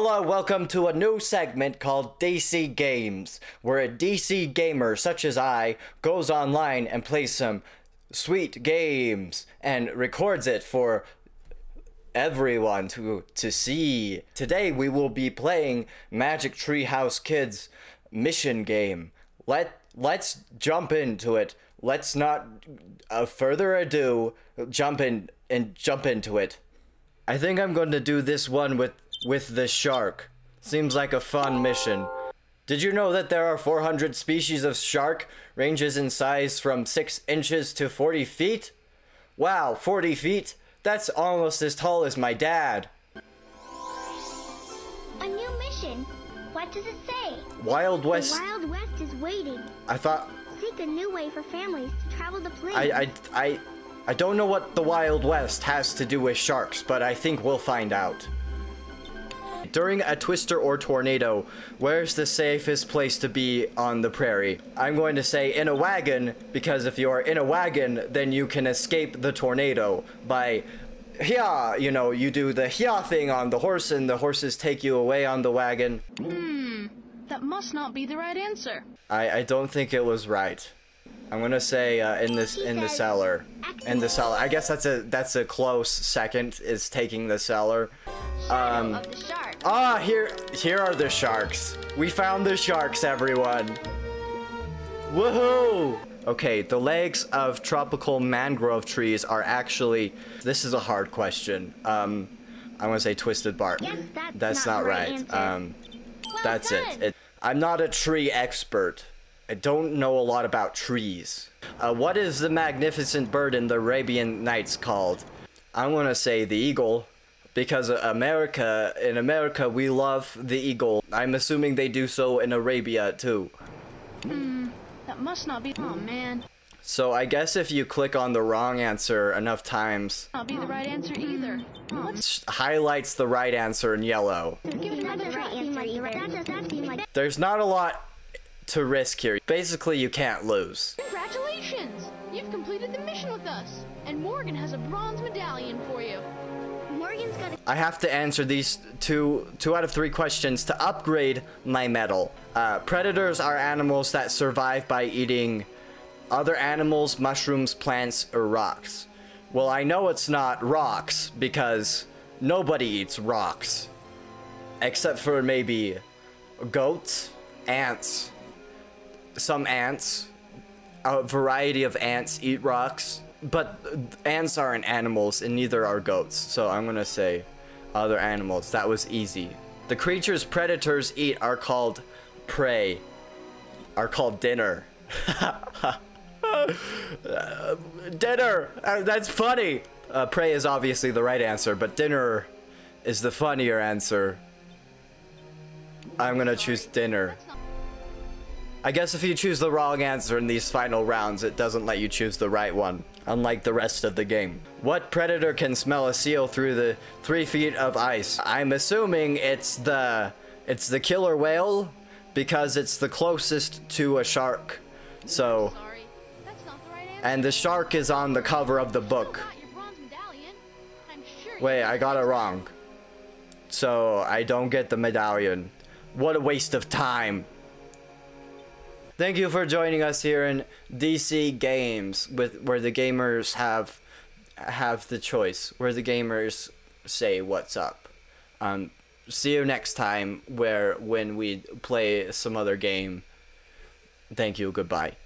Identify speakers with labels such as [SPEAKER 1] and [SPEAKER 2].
[SPEAKER 1] Hello, welcome to a new segment called DC Gamez, where a DC gamer such as I goes online and plays some sweet games and records it for everyone to to see. Today we will be playing Magic Tree House Kids mission game. Let let's jump into it. Let's not uh, further ado jump in and jump into it. I think I'm going to do this one with with the shark. Seems like a fun mission. Did you know that there are 400 species of shark, ranges in size from 6 inches to 40 feet? Wow, 40 feet? That's almost as tall as my dad.
[SPEAKER 2] A new mission. What does it say?
[SPEAKER 1] Wild
[SPEAKER 2] The
[SPEAKER 1] West.
[SPEAKER 2] Wild West is waiting.
[SPEAKER 1] I thought
[SPEAKER 2] Seek a new way for families to travel the plains.
[SPEAKER 1] I I I I don't know what the Wild West has to do with sharks, but I think we'll find out. During a twister or tornado, where's the safest place to be on the prairie? I'm going to say in a wagon, because if you are in a wagon, then you can escape the tornado by yeah, you know, you do the yeah thing on the horse and the horses take you away on the wagon.
[SPEAKER 3] Hmm, That must not be the right answer.
[SPEAKER 1] I, I don't think it was right. I'm gonna say uh, in this in the cellar, in the cellar. I guess that's a that's a close second. Is taking the cellar. Um,
[SPEAKER 2] of the shark.
[SPEAKER 1] Ah, here here are the sharks. We found the sharks, everyone. Woohoo! Okay, the legs of tropical mangrove trees are actually. This is a hard question. Um, I'm gonna say twisted bark.
[SPEAKER 2] Yes, that's
[SPEAKER 1] that's
[SPEAKER 2] not
[SPEAKER 1] not,
[SPEAKER 2] right
[SPEAKER 1] right. Um,
[SPEAKER 2] Well
[SPEAKER 1] that's it. it. I'm not a tree expert. I don't know a lot about trees. Uh, what is the magnificent bird in the Arabian Nights called? I'm gonna say the eagle, because America, in America, we love the eagle. I'm assuming they do so in Arabia too.
[SPEAKER 3] Hmm, that must not be. Oh man,
[SPEAKER 1] So I guess if you click on the wrong answer enough times,
[SPEAKER 3] not be the right answer either. Oh,
[SPEAKER 1] highlights the right answer in yellow.
[SPEAKER 2] Give it another right answer. either. That does not seem like.
[SPEAKER 1] There's not a lot to risk here. Basically, you can't lose.
[SPEAKER 3] congratulations! You've completed the mission with us, and Morgan has a bronze medallion for you.
[SPEAKER 2] Morgan's got a
[SPEAKER 1] I have to answer these two two out of three questions to upgrade my medal. Uh, predators are animals that survive by eating other animals, mushrooms, plants, or rocks. Well, I know it's not rocks because nobody eats rocks, except for maybe goats, ants. Some ants, a variety of ants eat rocks, but ants aren't animals and neither are goats. So I'm gonna say other animals. That was easy. The creatures predators eat are called prey, are called dinner. Dinner! Uh, that's funny! Uh, prey is obviously the right answer, but dinner is the funnier answer. I'm gonna choose dinner. I guess if you choose the wrong answer in these final rounds, it doesn't let you choose the right one, unlike the rest of the game. What predator can smell a seal through the three feet of ice? I'm assuming it's the it's the killer whale because it's the closest to a shark. So,
[SPEAKER 3] Sorry, that's not the right answer.
[SPEAKER 1] and the shark is on the cover of the book.
[SPEAKER 3] Got your bronze medallion. I'm sure.
[SPEAKER 1] Wait, I got it wrong. So I don't get the medallion. What a waste of time. Thank you for joining us here in DC Gamez with where the gamers have have the choice, where the gamers say what's up. Um see you next time where when we play some other game. Thank you, goodbye.